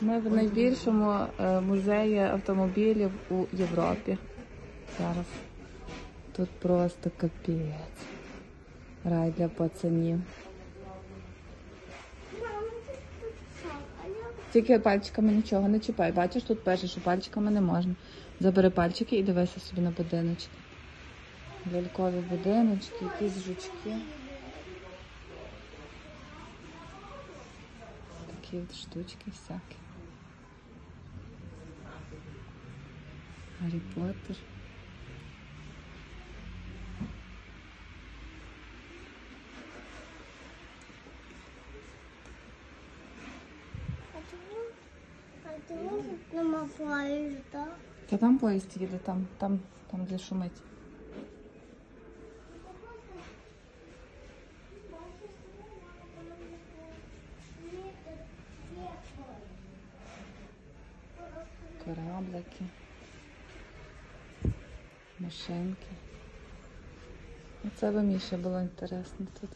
Ми в найбільшому е, музеї автомобілів у Європі. Зараз. Тут просто капець. Рай для пацанів. Тільки пальчиками нічого не чіпай. Бачиш, тут пише, що пальчиками не можна. Забери пальчики і дивися собі на будиночки. Лялькові будиночки, якісь жучки. Такі от штучки всякі. Гаррі Поттер. А чому? А чому тут нема поїзда? Та там поїзд їде, там, там, там де шумить. Кораблики. Машинки. Оце би Міше було інтересно тут.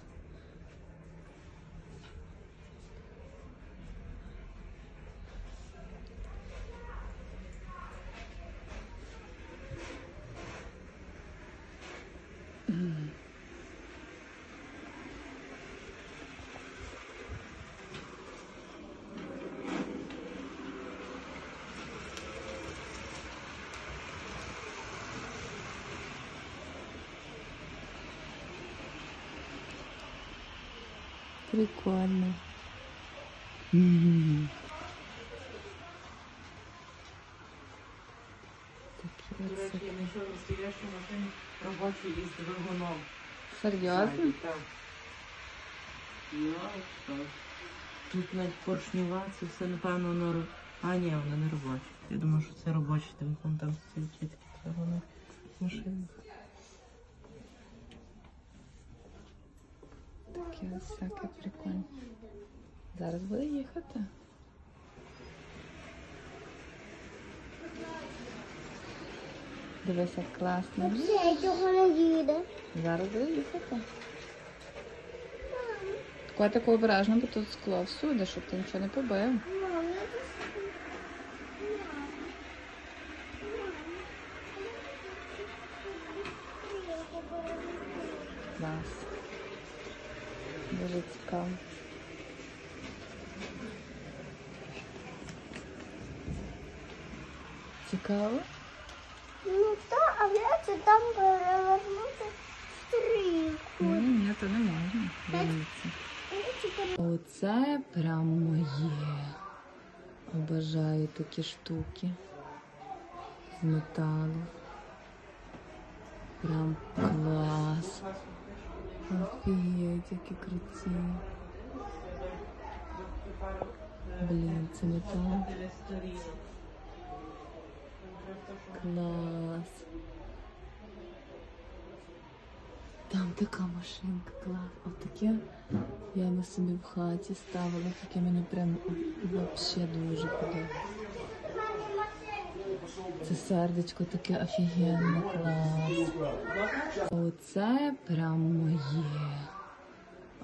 Прикольно. М. Такі До речі, я знайшов настоящу машину робочу із двигуном. Серйозно? Так. Тут навіть поршнева, це все, напевно, воно... ро- А, ні, воно не робоче. Я думаю, що це робочий телефон, там всі такі двигуни машини. Таке всяке прикольне. Зараз буде їхати. Дивись, як класно. Не їде? Зараз буде їхати. Котику обережно, бо тут скло всюди, щоб ти нічого не побив. Клас. Дуже цікаво. Цікаво? Ну так, а я це там перевернути стрілку. Ні, ні, то не можна. Дивіться. Оце прям моє. Обожаю такі штуки з металу. Прям клас. Офігеть, які круті. Блін, це метал. Клас. Там така машинка, клас. Отаке я на собі в хаті ставила, таке мені прям вообще дуже подобається. Це сердечко таке офігенне, клас. Оце прям моє.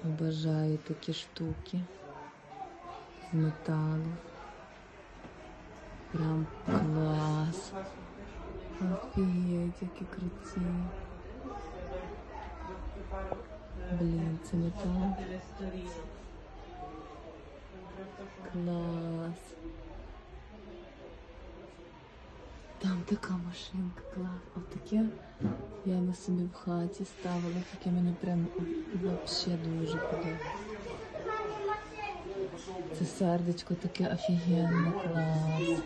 Обожаю такі штуки з металу. Прям клас. Офігеть, які круті. Блін, це метал. Клас. Там така машинка, клас. Отаке я на собі в хаті ставила, таке мені прям вообще дуже подобається. Це сердечко таке офігенне, клас.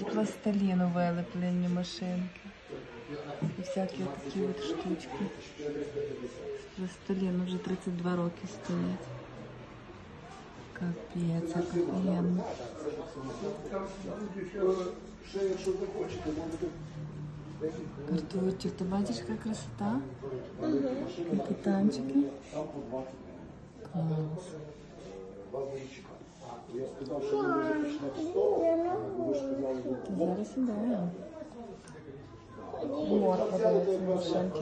З пластиліну вилеплені машинки. І всякі такі от штучки. З пластиліну вже 32 роки стоять. Капець, як офігенно. Артурчик, ти бачиш, яка красота? Капітанчики. Клас. Зараз іде. Морква дається машинки.